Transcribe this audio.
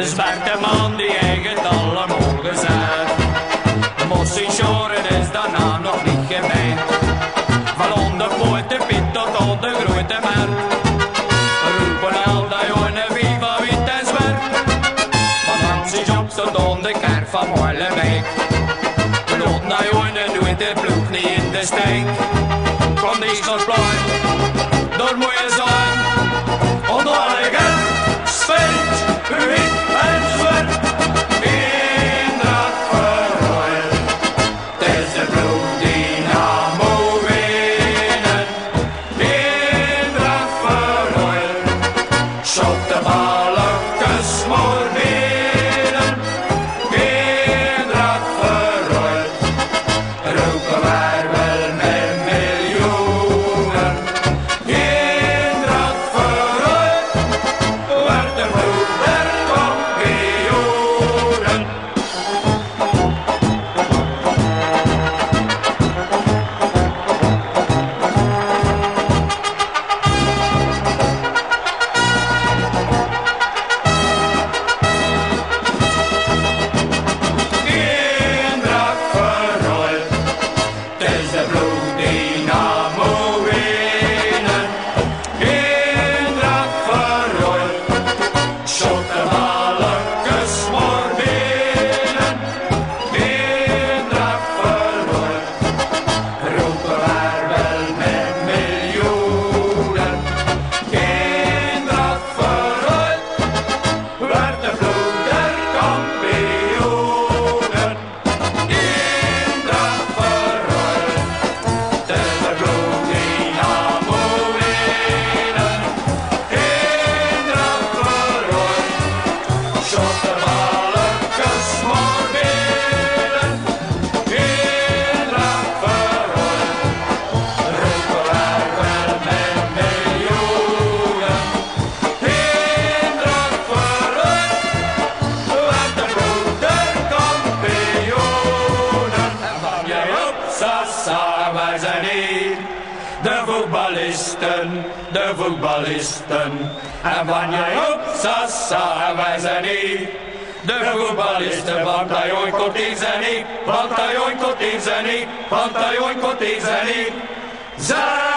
De zwarte man die het alle morgen zegt. Mossie Sjoren is daarna nog niet gemeend. Van onder de Piet tot op de grote merk. Roepen al die jongen viva wit en zwerk. Van Hansie Job tot on de kerk van Molenbeek. Lot naar jongen doet de ploeg niet in de steek. Kom die zo'n door mooie zijn. de voetbalisten, de voetbalisten. En van jij op Sassa en wij zijn niet. De voetbalisten van Tajony tot Izeni, van Tajony tot Izeni, van Tajony tot Izeni. Zij!